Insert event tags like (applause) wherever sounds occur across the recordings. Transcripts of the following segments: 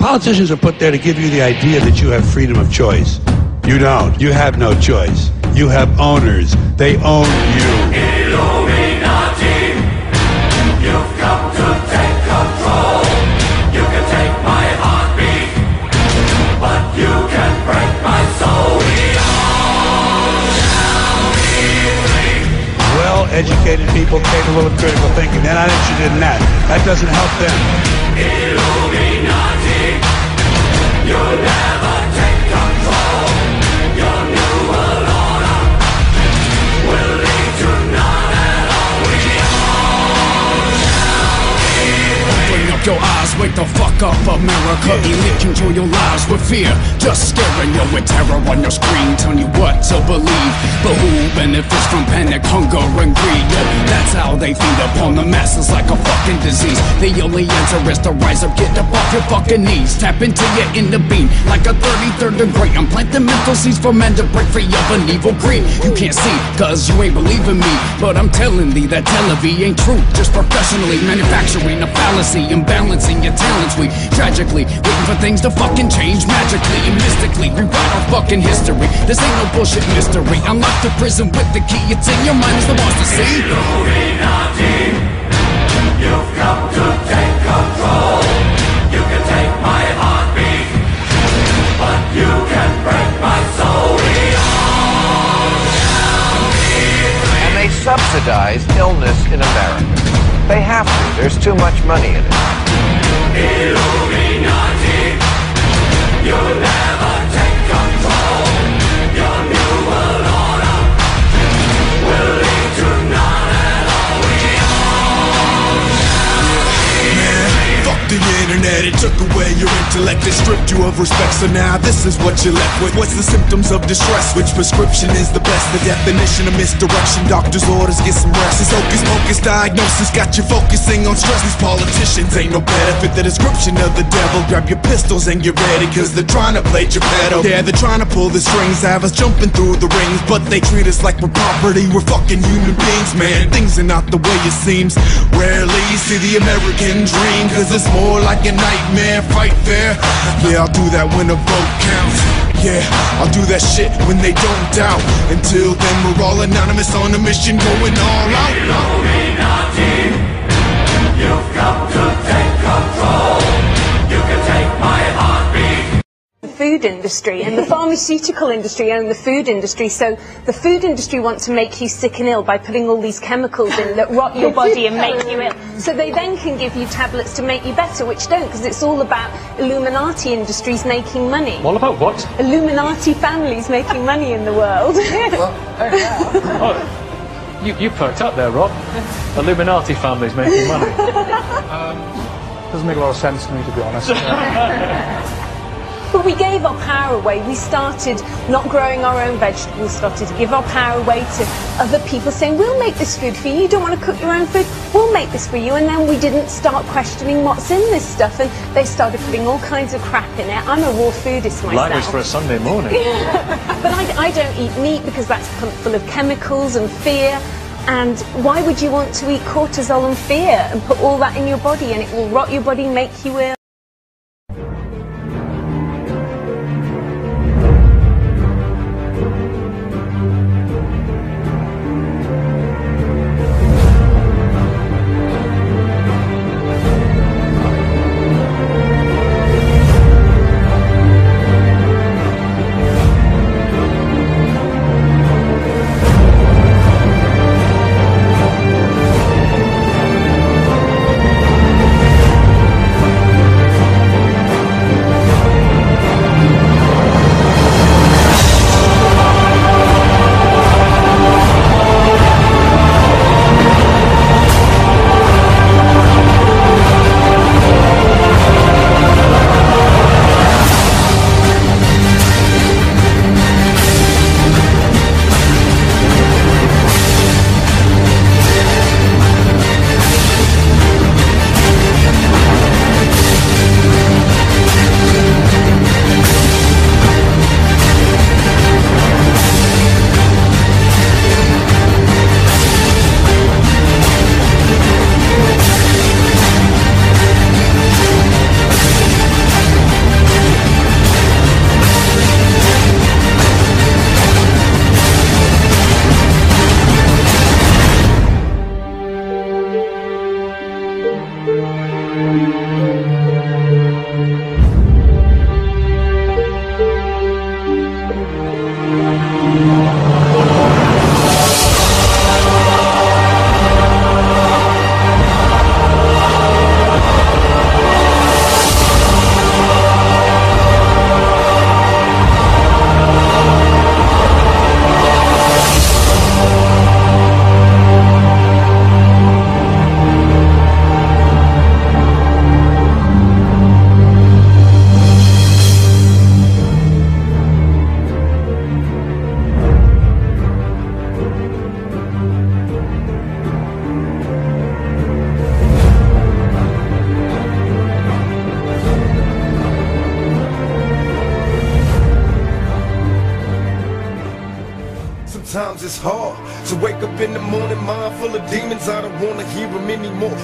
Politicians are put there to give you the idea that you have freedom of choice. You don't. You have no choice. You have owners. They own you. Illuminati, you've come to take control. You can take my heartbeat, but you can break my soul. We all shall be free. Well-educated people capable of critical thinking. They're not interested in that. That doesn't help them. Illuminati, you'll never take up your eyes, wake the fuck up, America. Elite control your lives with fear, just scaring you with terror on your screen, telling you what to believe. But who benefits from panic, hunger, and greed? Yo, that's how they feed upon the masses like a fucking disease. The only answer is to rise up, get up off your fucking knees, tap into your inner being like a 33rd degree. I'm planting mental seeds for men to break free of an evil greed. You can't see, cause you ain't believing me. But I'm telling thee that Tel Aviv ain't true, just professionally manufacturing a fallacy, imbalancing your talents. We tragically waiting for things to fucking change magically and mystically rewrite our fucking history. This ain't no bullshit mystery. Unlock the prison with the key. It's in your mind, it's the to see. Illuminati, you've come to take control. You can take my heartbeat, but you can break my soul. And they subsidize illness in America. They have to. There's too much money in it. Illuminati, you'll never take control. Your new world order will lead to none at all. We all Fuck the internet, took away your intellect and stripped you of respect. So now this is what you're left with. What's the symptoms of distress? Which prescription is the best? The definition of misdirection. Doctor's orders, get some rest. This hocus pocus diagnosis got you focusing on stress. These politicians ain't no better. Fit the description of the devil. Grab your pistols and get ready, cause they're trying to play Geppetto. Yeah, they're trying to pull the strings, have us jumping through the rings. But they treat us like we're property. We're fucking human beings, man. Things are not the way it seems. Rarely see the American dream, cause it's more like a nightmare. Man, fight fair. Yeah, I'll do that when a vote counts. Yeah, I'll do that shit when they don't doubt. Until then, we're all anonymous on a mission, going all out. Food industry and the pharmaceutical industry own the food industry so the food industry want to make you sick and ill by putting all these chemicals in that rot your body and make you ill so they then can give you tablets to make you better which don't because it's all about illuminati industries making money All about what? illuminati families making money in the world (laughs) Oh, you, you perked up there, Rob. Illuminati families making money. Um, doesn't make a lot of sense to me, to be honest. (laughs) But we gave our power away. We started not growing our own vegetables, started to give our power away to other people saying, we'll make this food for you. You don't want to cook your own food? We'll make this for you. And then we didn't start questioning what's in this stuff. And they started putting all kinds of crap in it. I'm a raw foodist myself. Language for a Sunday morning. (laughs) But I, I don't eat meat because that's pumped full of chemicals and fear. And why would you want to eat cortisol and fear and put all that in your body and it will rot your body, make you ill?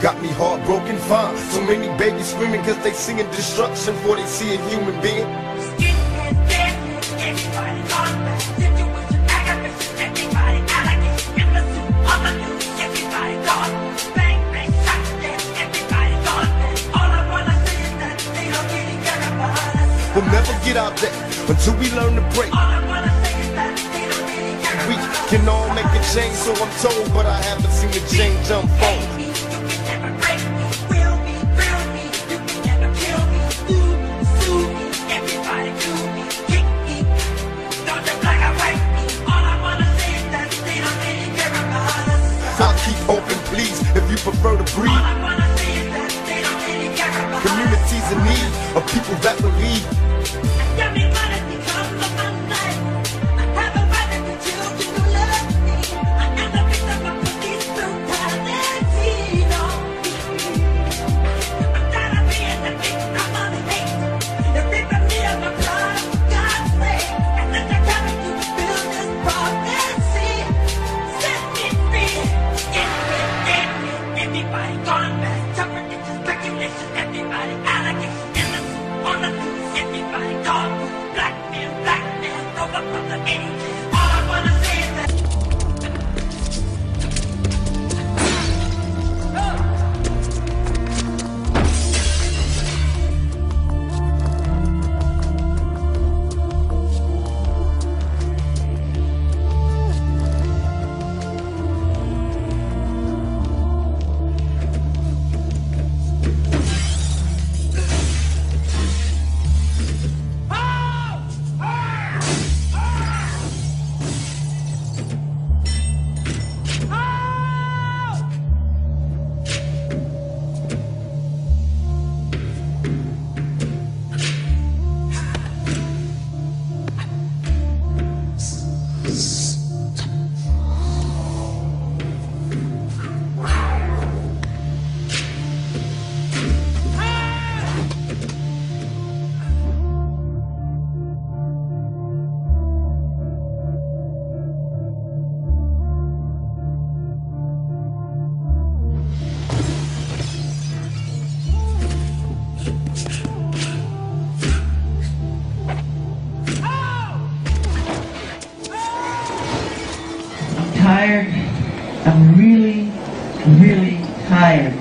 Got me heartbroken, fine. So many babies screaming cause they singing destruction before they see a human being. We'll never get out there until we learn to break. We can all make a change, so I'm told, but I haven't seen the change unfold. Of people that believe. up on the end. Really, really tired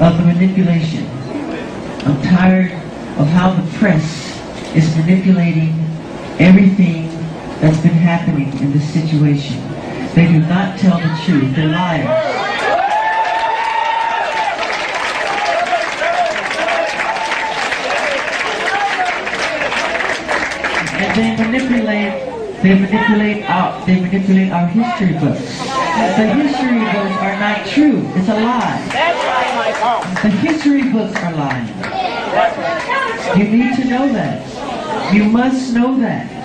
of the manipulation. I'm tired of how the press is manipulating everything that's been happening in this situation. They do not tell the truth. They're liars. And they manipulate they manipulate our they manipulate our history books. The history books are not true. It's a lie. That's right, Michael. The history books are lying. You need to know that. You must know that.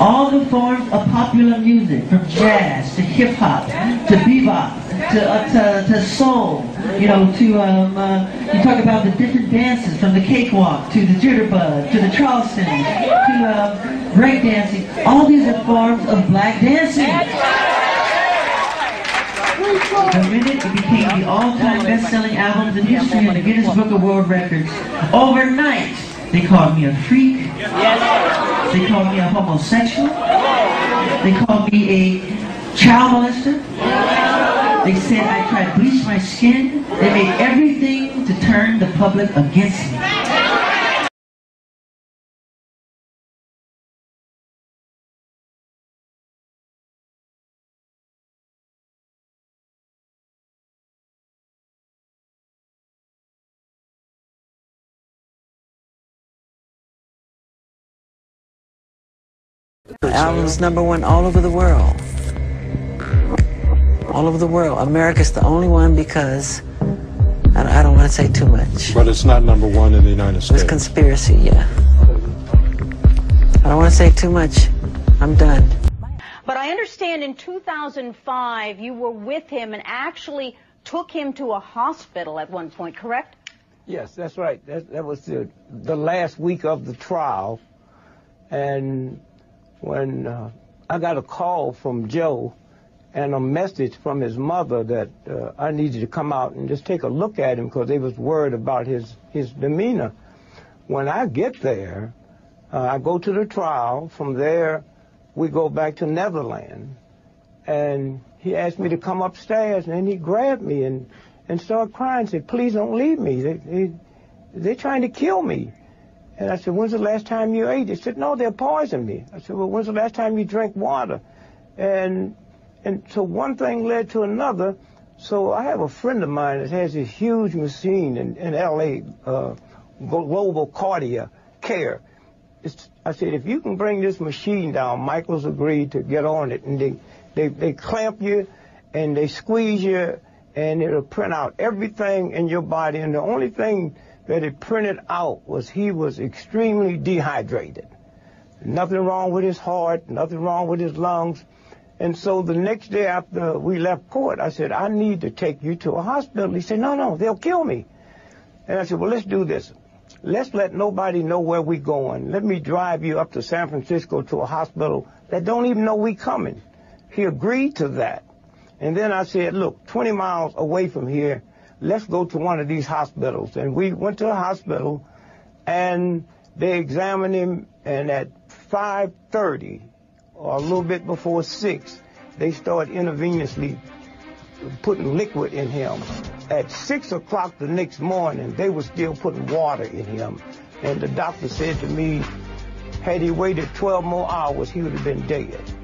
All the forms of popular music, from jazz to hip hop to bebop to, uh, to, to soul, you know, to um, uh, you talk about the different dances from the cakewalk to the jitterbug to the charleston to break dancing. All these are forms of black dancing. The minute it became the all-time best-selling albums in history in the Guinness Book of World Records, overnight they called me a freak. They called me a homosexual. They called me a child molester. They said I tried to bleach my skin. They made everything to turn the public against me. Album's number one all over the world. All over the world. America's the only one because I don't, I don't want to say too much. But it's not number one in the United States. It's conspiracy, yeah. I don't want to say too much. I'm done. But I understand in 2005 you were with him and actually took him to a hospital at one point, correct? Yes, that's right. That, that was the, the last week of the trial. And when uh, I got a call from Joe and a message from his mother that uh, I needed to come out and just take a look at him because they was worried about his, his demeanor. When I get there, uh, I go to the trial. From there, we go back to Neverland. And he asked me to come upstairs, and he grabbed me and, and started crying, and said, please don't leave me. They, they, they're trying to kill me. And I said, when's the last time you ate? He said, no, they'll poison me. I said, well, when's the last time you drank water? And, and so one thing led to another. So I have a friend of mine that has this huge machine in, in L.A., uh, Global Cardio Care. It's, I said, if you can bring this machine down, Michael's agreed to get on it. And they, they, they clamp you and they squeeze you and it'll print out everything in your body. And the only thing that it printed out was he was extremely dehydrated. Nothing wrong with his heart, nothing wrong with his lungs. And so the next day after we left court, I said, I need to take you to a hospital. He said, no, no, they'll kill me. And I said, well, let's do this. Let's let nobody know where we're going. Let me drive you up to San Francisco to a hospital that don't even know we're coming. He agreed to that. And then I said, look, 20 miles away from here, let's go to one of these hospitals. And we went to a hospital, and they examined him, and at 5.30, or a little bit before 6, they started intravenously putting liquid in him. At 6 o'clock the next morning, they were still putting water in him. And the doctor said to me, had he waited 12 more hours, he would have been dead.